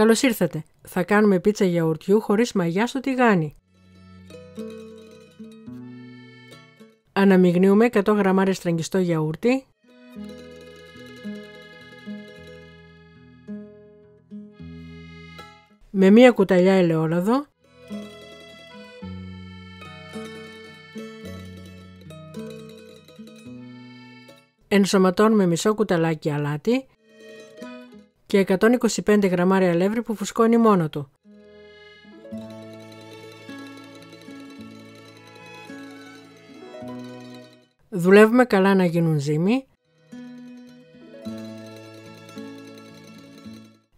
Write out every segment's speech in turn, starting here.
Καλώς ήρθατε. Θα κάνουμε πίτσα γιαουρτιού χωρίς μαγιά στο τηγάνι. Αναμειγνύουμε 100 γραμμάρια στραγγιστό γιαούρτι. Με μία κουταλιά ελαιόλαδο. Ενσωματώνουμε μισό κουταλάκι αλάτι και 125 γραμμάρια αλεύρι που φουσκώνει μόνο του. Δουλεύουμε καλά να γίνουν ζύμη.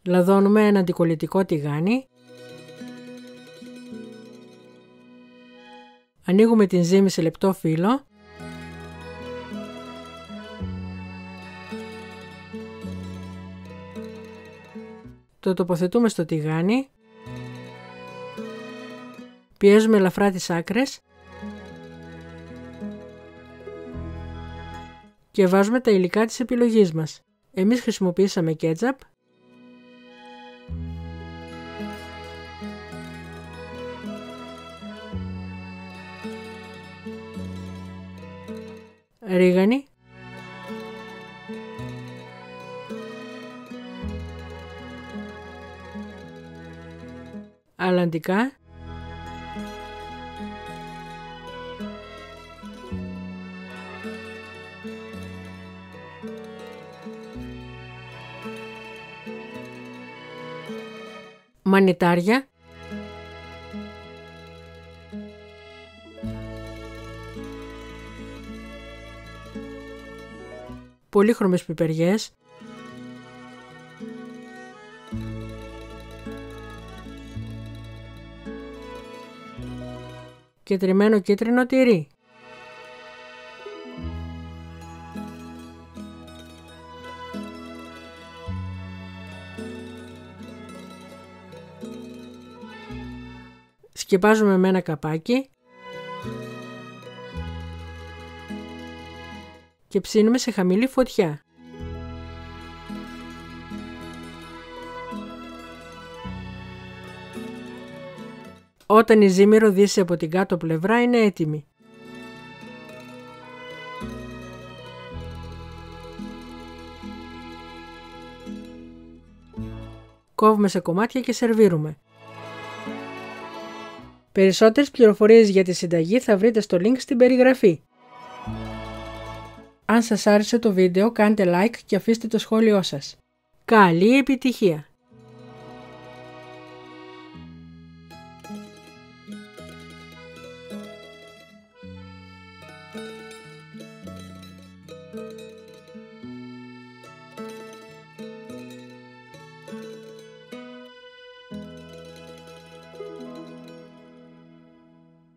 Λαδώνουμε ένα αντικολλητικό τηγάνι. Ανοίγουμε την ζύμη σε λεπτό φύλλο. Το τοποθετούμε στο τηγάνι. Πιέζουμε ελαφρά τις άκρες. Και βάζουμε τα υλικά της επιλογής μας. Εμείς χρησιμοποιήσαμε κέτζαπ. Ρίγανη. Αλλαντικά. Μανιτάρια. Πολύχρωμες πιπεριές και τριμμένο κίτρινο τυρί. Σκεπάζουμε με ένα καπάκι και ψήνουμε σε χαμηλή φωτιά. Όταν η ζύμη ροδίσει από την κάτω πλευρά είναι έτοιμη. Κόβουμε σε κομμάτια και σερβίρουμε. Περισσότερες πληροφορίες για τη συνταγή θα βρείτε στο link στην περιγραφή. Αν σας άρεσε το βίντεο κάντε like και αφήστε το σχόλιο σας. Καλή επιτυχία!